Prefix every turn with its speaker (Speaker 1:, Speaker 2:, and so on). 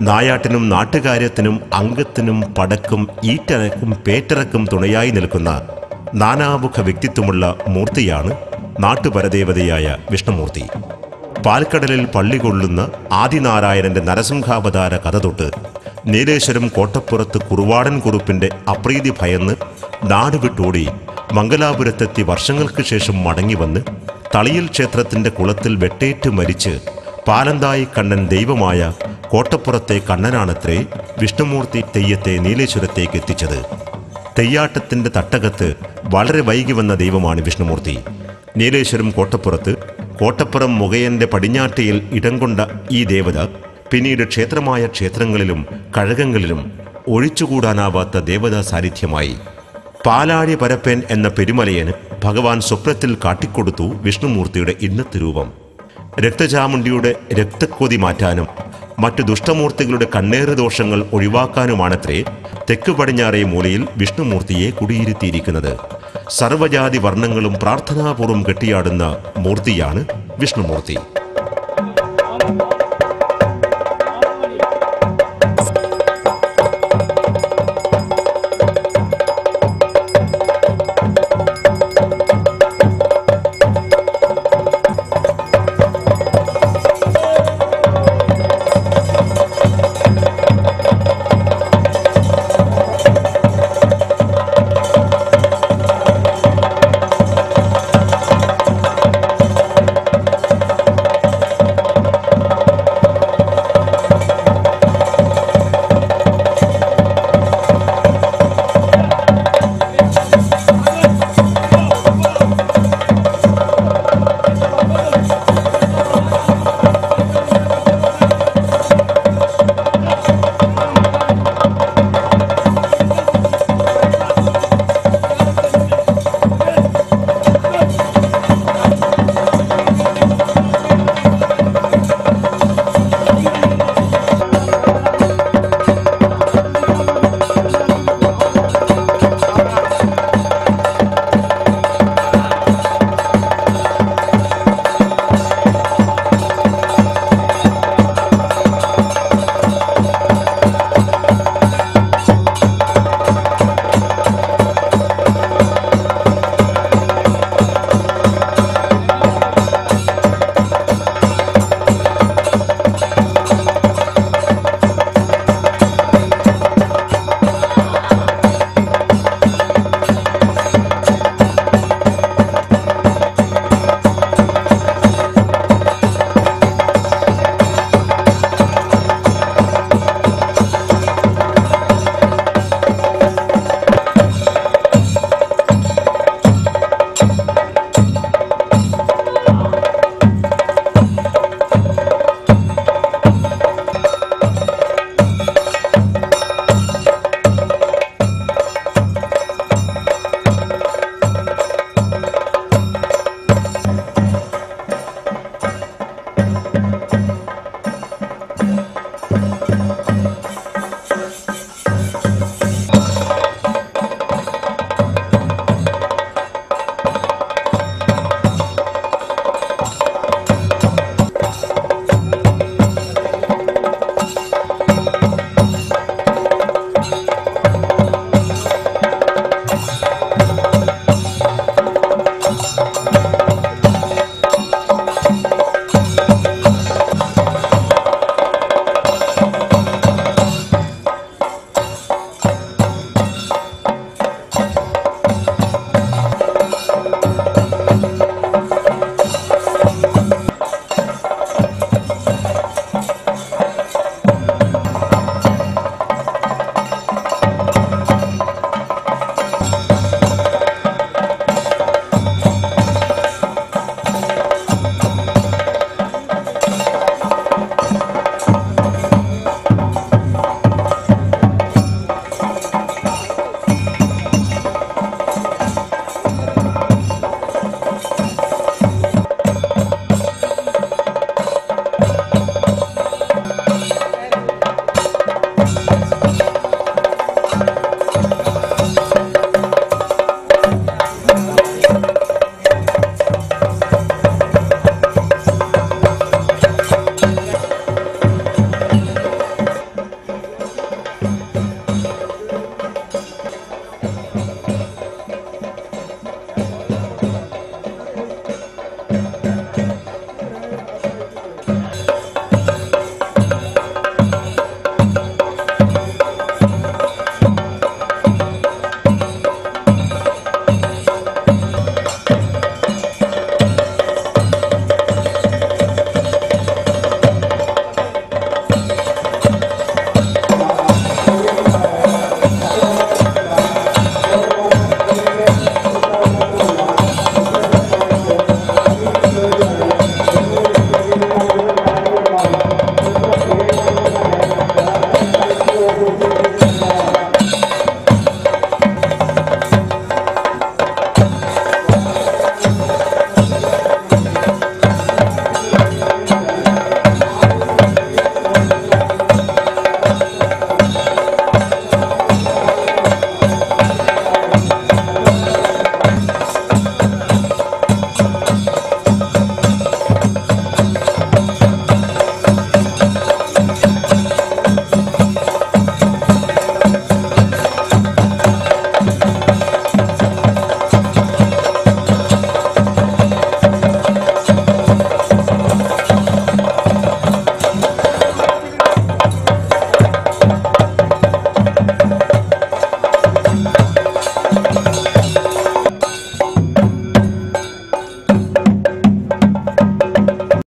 Speaker 1: നായാട്ടിനും നാട്ടുകാര്യത്തിനും അംഗത്തിനും പടക്കും ഈറ്ററക്കും പേറ്ററക്കും തുണയായി നിൽക്കുന്ന നാനാമുഖ വ്യക്തിത്വമുള്ള മൂർത്തിയാണ് നാട്ടുപരദേവതയായ വിഷ്ണുമൂർത്തി. പാൽക്കടലിൽ പള്ളി കൊള്ളുന്ന ആദിനാരായണന്റെ നരസിംഹാവതാര കഥ തൊട്ട് നീലേശ്വരം കോട്ടപ്പുറത്ത് കുറുവാടൻ കുറുപ്പിന്റെ അപ്രീതി ഭയന്ന് നാടുവിട്ടോടി മംഗലാപുരത്തെത്തി വർഷങ്ങൾക്ക് ശേഷം മടങ്ങിവന്ന് തളിയിൽ ക്ഷേത്രത്തിന്റെ കുളത്തിൽ വെട്ടേറ്റ് മരിച്ച് പാലന്തായി കണ്ണൻ ദൈവമായ കോട്ടപ്പുറത്തെ കണ്ണനാണത്രേ വിഷ്ണുമൂർത്തി തെയ്യത്തെ നീലേശ്വരത്തേക്ക് എത്തിച്ചത്. തെയ്യാട്ടത്തിന്റെ തട്ടകത്ത് വളരെ വൈകി വന്ന ദൈവമാണ് വിഷ്ണുമൂർത്തി. നീലേശ്വരം കോട്ടപ്പുറത്ത് കോട്ടപ്പുറം മുഖയന്റെ പടിഞ്ഞാട്ടയിൽ ഇടം കൊണ്ട ഈ ദേവത പിന്നീട് ക്ഷേത്രമായ ക്ഷേത്രങ്ങളിലും കഴകങ്ങളിലും ഒഴിച്ചുകൂടാനാവാത്ത ദേവതാ സാന്നിധ്യമായി. പാലാഴി പരപ്പൻ എന്ന പെരുമലയന് ഭഗവാൻ സ്വപ്നത്തിൽ കാട്ടിക്കൊടുത്തു വിഷ്ണുമൂർത്തിയുടെ ഇന്നത്തെ രൂപം. രക്തചാമുണ്ടിയുടെ രക്തക്കൊതി മാറ്റാനും മറ്റു ദുഷ്ടമൂർത്തികളുടെ കണ്ണേറ് ദോഷങ്ങൾ ഒഴിവാക്കാനുമാണത്രേ തെക്ക് പടിഞ്ഞാറേ മൂലയിൽ വിഷ്ണുമൂർത്തിയെ കുടിയിരുത്തിയിരിക്കുന്നത്. സർവജാതി വർണങ്ങളും പ്രാർത്ഥനാപൂർവം കെട്ടിയാടുന്ന മൂർത്തിയാണ് വിഷ്ണുമൂർത്തി.